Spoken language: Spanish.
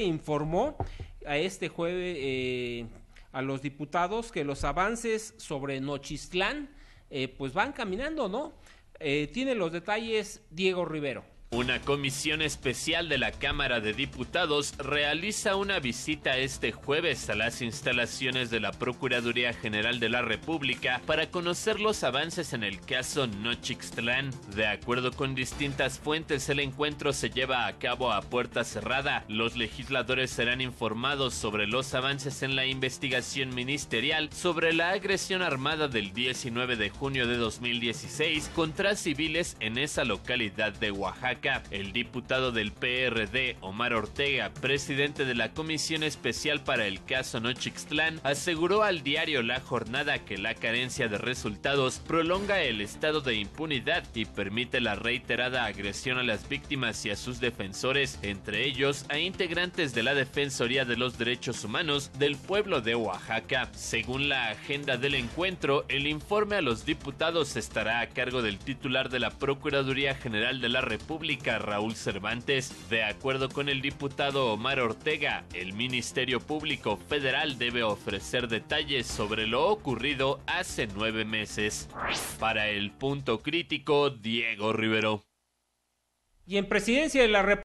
informó a este jueves eh, a los diputados que los avances sobre Nochistlán eh, pues van caminando, ¿no? Eh, tiene los detalles Diego Rivero. Una comisión especial de la Cámara de Diputados realiza una visita este jueves a las instalaciones de la Procuraduría General de la República para conocer los avances en el caso Nochixtlán. De acuerdo con distintas fuentes, el encuentro se lleva a cabo a puerta cerrada. Los legisladores serán informados sobre los avances en la investigación ministerial sobre la agresión armada del 19 de junio de 2016 contra civiles en esa localidad de Oaxaca. El diputado del PRD, Omar Ortega, presidente de la Comisión Especial para el caso Nochixtlán, aseguró al diario La Jornada que la carencia de resultados prolonga el estado de impunidad y permite la reiterada agresión a las víctimas y a sus defensores, entre ellos a integrantes de la Defensoría de los Derechos Humanos del pueblo de Oaxaca. Según la agenda del encuentro, el informe a los diputados estará a cargo del titular de la Procuraduría General de la República, Raúl Cervantes. De acuerdo con el diputado Omar Ortega, el Ministerio Público Federal debe ofrecer detalles sobre lo ocurrido hace nueve meses. Para el punto crítico, Diego Rivero. Y en presidencia de la República,